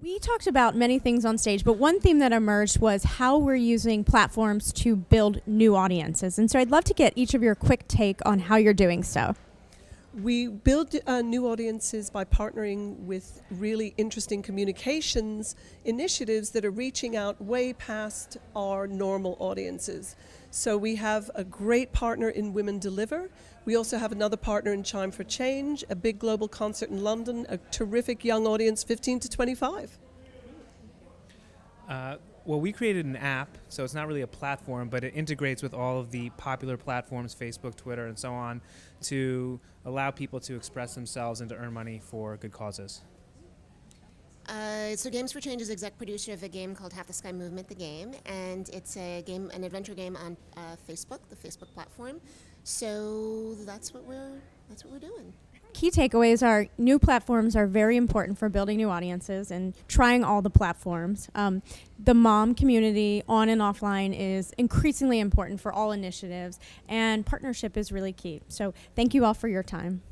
We talked about many things on stage, but one theme that emerged was how we're using platforms to build new audiences. And so I'd love to get each of your quick take on how you're doing so. We build uh, new audiences by partnering with really interesting communications initiatives that are reaching out way past our normal audiences. So we have a great partner in Women Deliver. We also have another partner in Chime for Change, a big global concert in London, a terrific young audience, 15 to 25. Uh, well, we created an app, so it's not really a platform, but it integrates with all of the popular platforms, Facebook, Twitter, and so on, to allow people to express themselves and to earn money for good causes. Uh, so Games for Change is exec producer of a game called Half the Sky Movement, the game, and it's a game, an adventure game on uh, Facebook, the Facebook platform. So that's what we're that's what we're doing. Key takeaways are new platforms are very important for building new audiences and trying all the platforms. Um, the mom community on and offline is increasingly important for all initiatives, and partnership is really key. So, thank you all for your time.